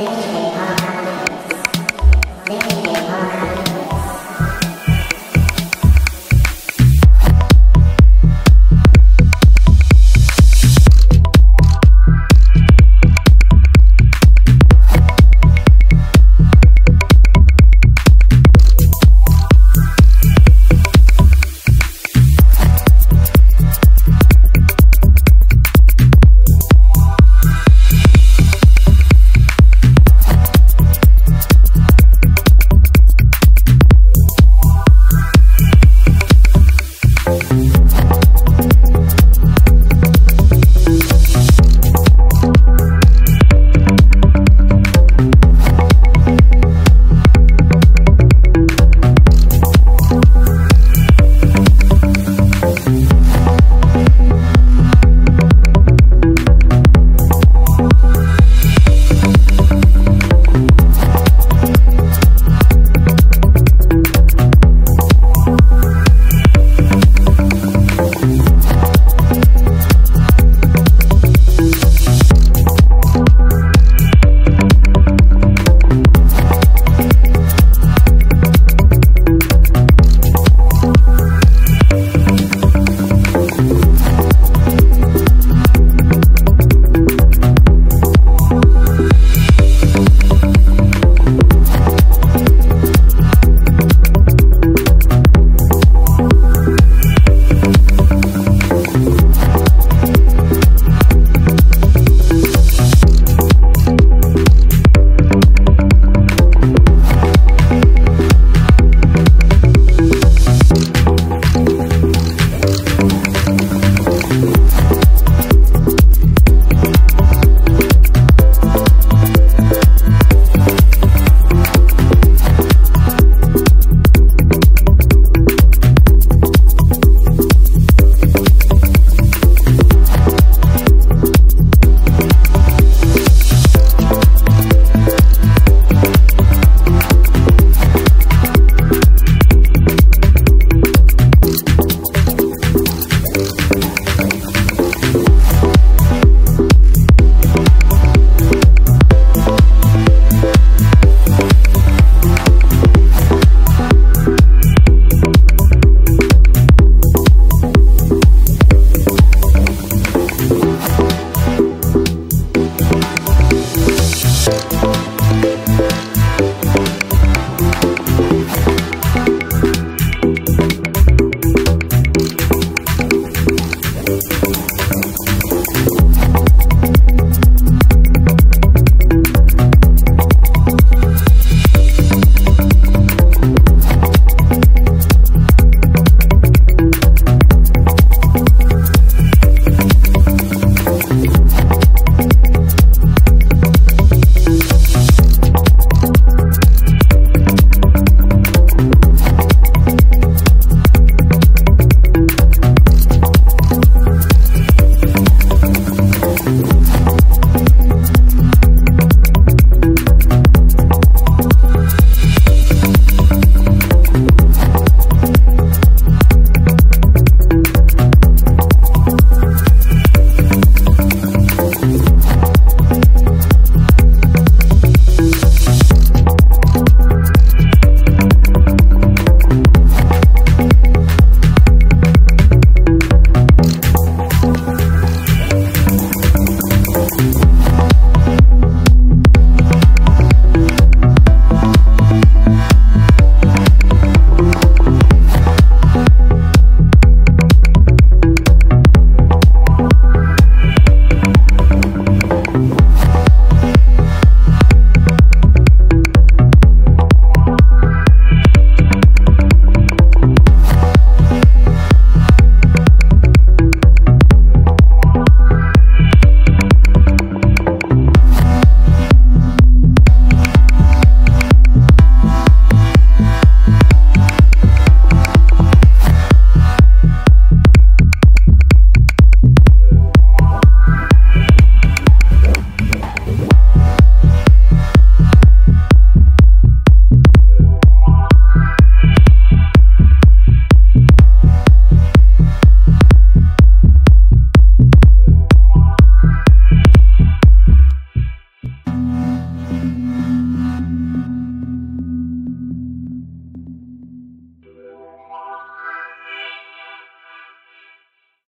Hey.